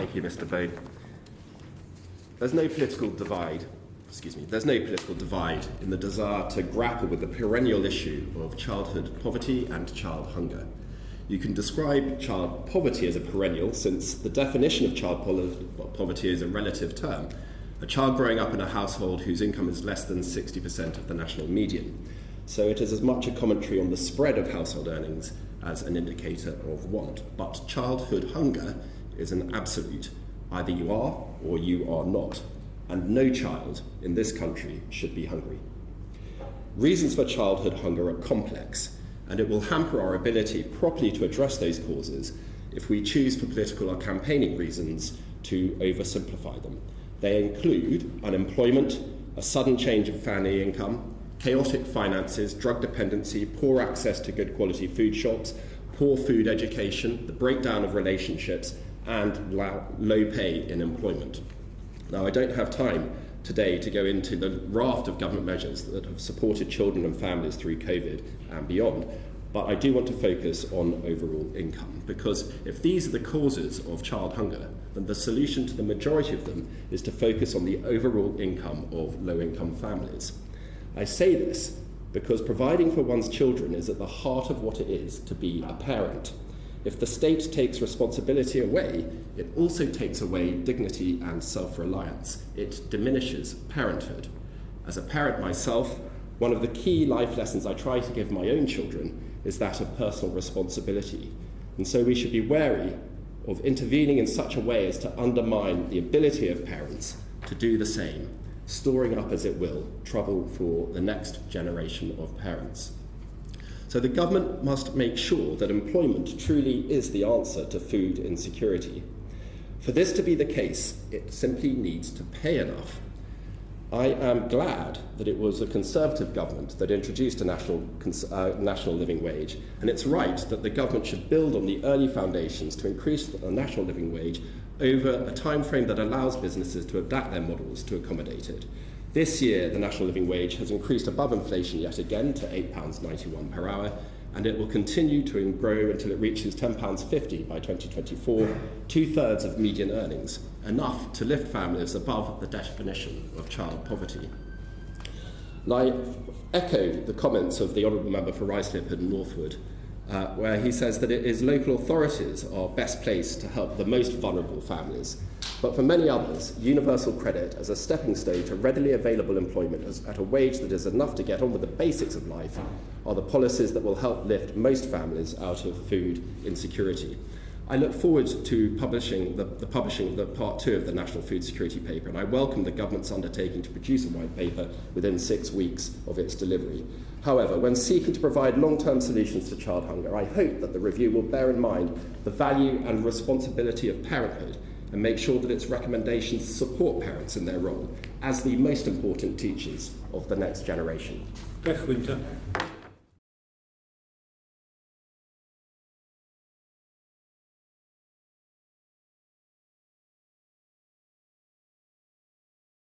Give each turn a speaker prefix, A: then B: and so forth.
A: Thank you, Mr. Bone. There's no political divide, excuse me, there's no political divide in the desire to grapple with the perennial issue of childhood poverty and child hunger. You can describe child poverty as a perennial since the definition of child poverty is a relative term. A child growing up in a household whose income is less than 60% of the national median. So it is as much a commentary on the spread of household earnings as an indicator of want. But childhood hunger is an absolute. Either you are or you are not. And no child in this country should be hungry. Reasons for childhood hunger are complex, and it will hamper our ability properly to address those causes if we choose for political or campaigning reasons to oversimplify them. They include unemployment, a sudden change of family income, chaotic finances, drug dependency, poor access to good quality food shops, poor food education, the breakdown of relationships, and low pay in employment. Now, I don't have time today to go into the raft of government measures that have supported children and families through COVID and beyond, but I do want to focus on overall income because if these are the causes of child hunger, then the solution to the majority of them is to focus on the overall income of low income families. I say this because providing for one's children is at the heart of what it is to be a parent. If the state takes responsibility away, it also takes away dignity and self reliance. It diminishes parenthood. As a parent myself, one of the key life lessons I try to give my own children is that of personal responsibility. And so we should be wary of intervening in such a way as to undermine the ability of parents to do the same storing up, as it will, trouble for the next generation of parents. So the government must make sure that employment truly is the answer to food insecurity. For this to be the case, it simply needs to pay enough. I am glad that it was a Conservative government that introduced a national, uh, national living wage, and it's right that the government should build on the early foundations to increase the national living wage over a time frame that allows businesses to adapt their models to accommodate it. This year, the national living wage has increased above inflation yet again to £8.91 per hour, and it will continue to grow until it reaches £10.50 by 2024, two thirds of median earnings, enough to lift families above the definition of child poverty. And I echo the comments of the Honourable Member for Ruislip and Northwood uh, where he says that it is local authorities are best placed to help the most vulnerable families. But for many others, universal credit as a stepping stone to readily available employment at a wage that is enough to get on with the basics of life are the policies that will help lift most families out of food insecurity. I look forward to publishing the, the publishing of the part two of the National Food Security paper, and I welcome the government's undertaking to produce a white paper within six weeks of its delivery. However, when seeking to provide long-term solutions to child hunger, I hope that the review will bear in mind the value and responsibility of parenthood and make sure that its recommendations support parents in their role as the most important teachers of the next generation.
B: Beth Winter.